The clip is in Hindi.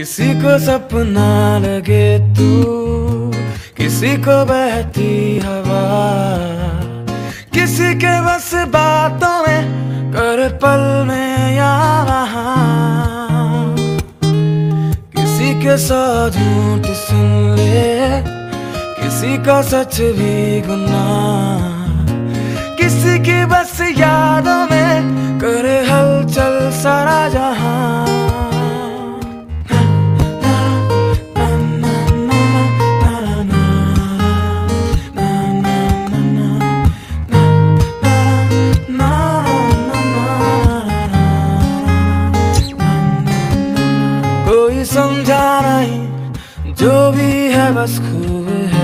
किसी को सपना लगे तू, किसी को बहती हवा। किसी के बस बातों में कर पल में या किसी के साथ झूठ सुन ले, किसी का सच भी गुना किसी की बस यादों समझा नहीं जो भी है बस खूब है।